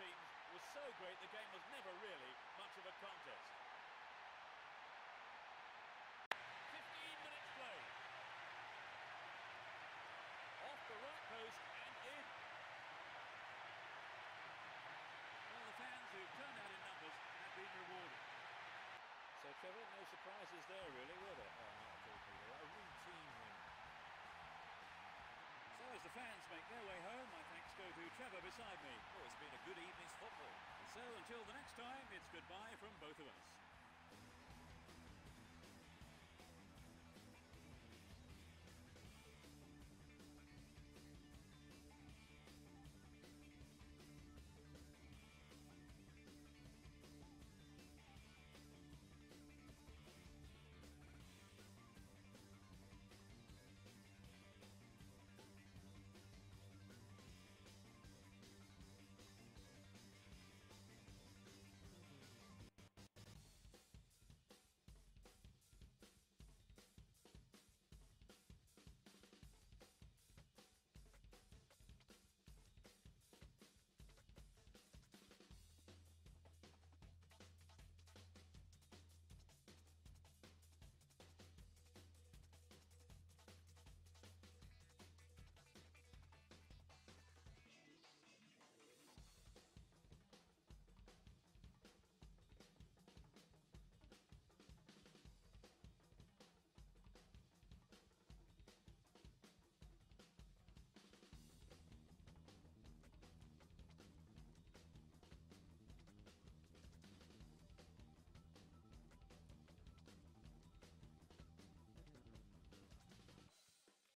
so great the game was never really much of a contest. 15 minutes played. Off the right post and in. Well, the fans who turned out in numbers have been rewarded. So, Trevor, no surprises there, really, were there? Oh, not at all, A routine win. So as the fans make their way home, my thanks go to beside me. Oh, it's been a good evening's football. And so until the next time, it's goodbye from both of us.